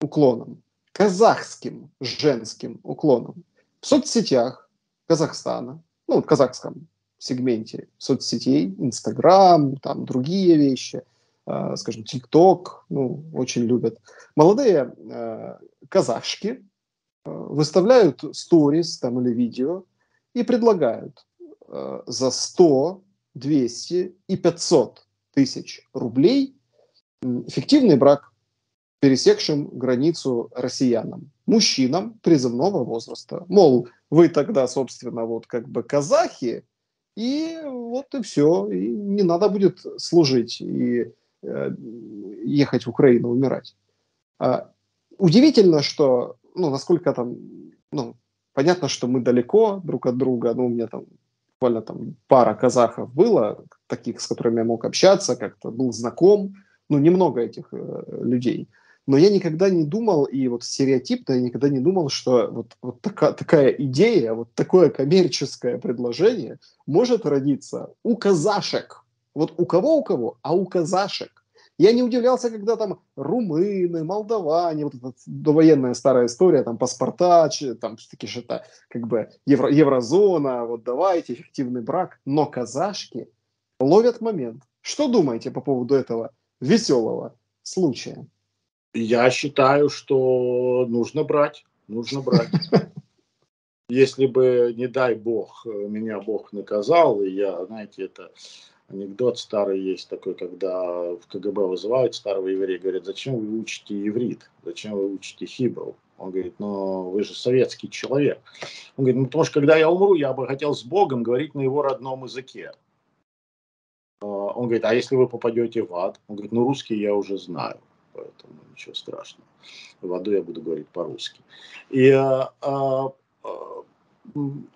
уклоном, казахским женским уклоном. В соцсетях Казахстана, ну, в казахском сегменте соцсетей, Инстаграм, там другие вещи, э, скажем, ТикТок, ну, очень любят. Молодые э, казашки э, выставляют сторис там или видео и предлагают э, за 100, 200 и 500 тысяч рублей фиктивный брак пересекшим границу россиянам, мужчинам призывного возраста. Мол, вы тогда, собственно, вот как бы казахи, и вот и все. И не надо будет служить и э, ехать в Украину умирать. А, удивительно, что, ну, насколько там, ну, понятно, что мы далеко друг от друга, ну, у меня там буквально там пара казахов было, таких, с которыми я мог общаться, как-то был знаком, ну, немного этих э, людей. Но я никогда не думал, и вот стереотипно я никогда не думал, что вот, вот така, такая идея, вот такое коммерческое предложение может родиться у казашек. Вот у кого, у кого, а у казашек. Я не удивлялся, когда там румыны, молдаване, вот эта довоенная старая история, там паспорта, там такие что-то, как бы евро, еврозона, вот давайте, эффективный брак. Но казашки ловят момент. Что думаете по поводу этого веселого случая? Я считаю, что нужно брать, нужно брать. *laughs* Если бы, не дай бог, меня Бог наказал, и я, знаете, это анекдот старый есть такой, когда в КГБ вызывают старого еврея, говорят, зачем вы учите иврит, зачем вы учите хибру? Он говорит, ну вы же советский человек. Он говорит, ну потому что когда я умру, я бы хотел с Богом говорить на его родном языке. А, он говорит, а если вы попадете в ад? Он говорит, ну русский я уже знаю поэтому ничего страшного. В аду я буду говорить по-русски. И а, а, а,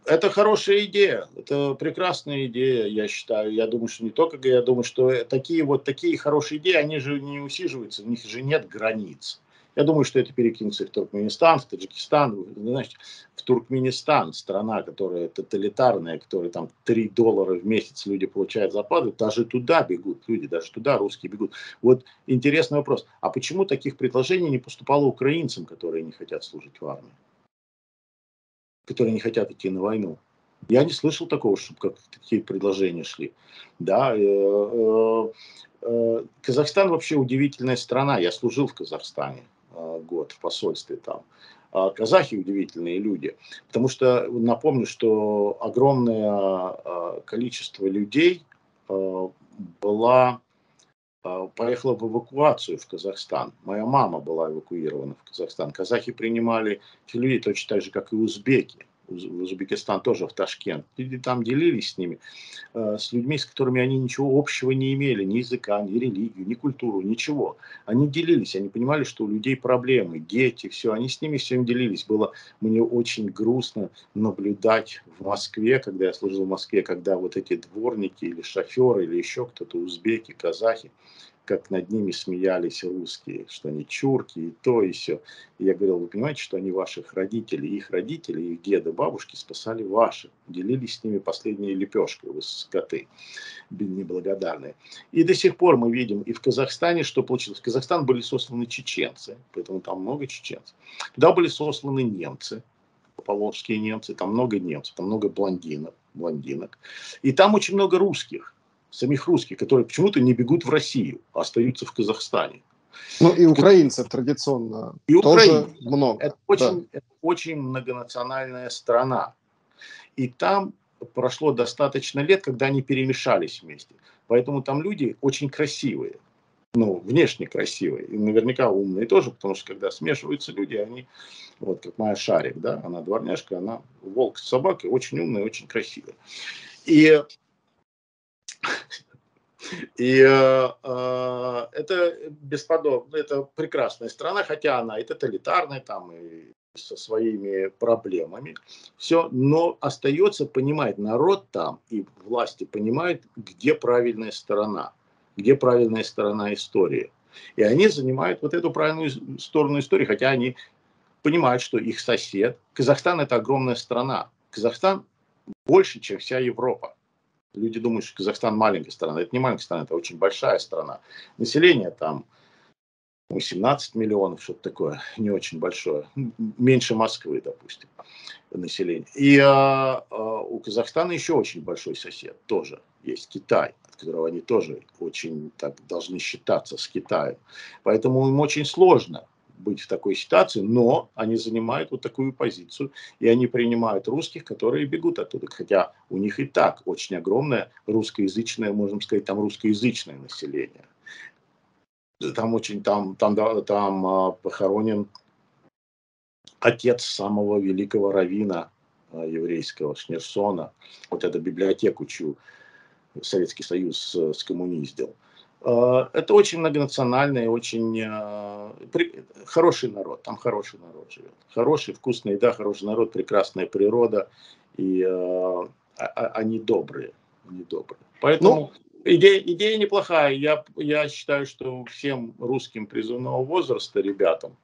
это хорошая идея, это прекрасная идея, я считаю. Я думаю, что не только, я думаю, что такие вот такие хорошие идеи, они же не усиживаются, у них же нет границ. Я думаю, что это перекинется в Туркменистан, в Таджикистан, знаете, в Туркменистан, страна, которая тоталитарная, которая там 3 доллара в месяц люди получают зарплату, даже туда бегут люди, даже туда русские бегут. Вот интересный вопрос, а почему таких предложений не поступало украинцам, которые не хотят служить в армии? Которые не хотят идти на войну? Я не слышал такого, чтобы как такие предложения шли. Да, э, э, э, Казахстан вообще удивительная страна. Я служил в Казахстане. Э, год в посольстве там. А казахи удивительные люди, потому что напомню, что огромное э, количество людей была поехала в эвакуацию в Казахстан. Моя мама была эвакуирована в Казахстан. Казахи принимали людей точно так же, как и узбеки в Узбекистан, тоже в Ташкент. Люди там делились с ними, э, с людьми, с которыми они ничего общего не имели, ни языка, ни религию, ни культуру, ничего. Они делились, они понимали, что у людей проблемы, дети, все. Они с ними всем делились. Было мне очень грустно наблюдать в Москве, когда я служил в Москве, когда вот эти дворники или шоферы, или еще кто-то, узбеки, казахи, как над ними смеялись русские, что они чурки и то и все. И я говорил, вы понимаете, что они ваших родителей, их родители, их деды, бабушки спасали ваши, делились с ними последней лепешкой, вы скоты неблагодарные. И до сих пор мы видим и в Казахстане, что получилось. В Казахстан были сосланы чеченцы, поэтому там много чеченцев. Туда были сосланы немцы, полонские немцы, там много немцев, там много блондинок, блондинок. И там очень много русских самих русских, которые почему-то не бегут в Россию, а остаются в Казахстане. Ну и украинцев традиционно и тоже украинцев. много. Это очень, да. это очень многонациональная страна. И там прошло достаточно лет, когда они перемешались вместе. Поэтому там люди очень красивые. Ну, внешне красивые. И наверняка умные тоже, потому что когда смешиваются люди, они, вот как моя Шарик, да, она дворняжка, она волк с собакой, очень умная, очень красивая. И *laughs* и э, э, это бесподобно, это прекрасная страна, хотя она и тоталитарная, там, и со своими проблемами. Все, но остается понимать, народ там и власти понимают, где правильная сторона, где правильная сторона истории. И они занимают вот эту правильную сторону истории, хотя они понимают, что их сосед, Казахстан это огромная страна. Казахстан больше, чем вся Европа. Люди думают, что Казахстан маленькая страна. Это не маленькая страна, это очень большая страна. Население там 17 миллионов, что-то такое, не очень большое. Меньше Москвы, допустим, население. И а, а, у Казахстана еще очень большой сосед, тоже есть Китай, от которого они тоже очень так должны считаться с Китаем. Поэтому им очень сложно быть в такой ситуации, но они занимают вот такую позицию, и они принимают русских, которые бегут оттуда, хотя у них и так очень огромное русскоязычное, можем сказать, там русскоязычное население. Там очень, там, там, там а, похоронен отец самого великого равина а, еврейского Шнерсона, вот эту библиотеку, чью Советский Союз э, скоммуниздил. А, это очень многонациональный, очень а, хороший народ. Там хороший народ живет. Хороший, вкусная еда, хороший народ, прекрасная природа. И а, они добрые. Они добрые. Поэтому ну, идея, идея неплохая. Я, я считаю, что всем русским призывного возраста ребятам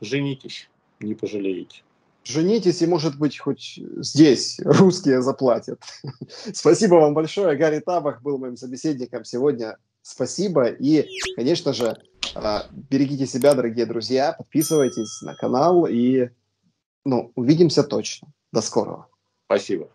женитесь, не пожалеете. Женитесь, и, может быть, хоть здесь русские заплатят. *laughs* Спасибо вам большое. Гарри Табах был моим собеседником сегодня Спасибо. И, конечно же, а, берегите себя, дорогие друзья. Подписывайтесь на канал и ну, увидимся точно. До скорого. Спасибо.